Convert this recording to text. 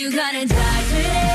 you gonna die today?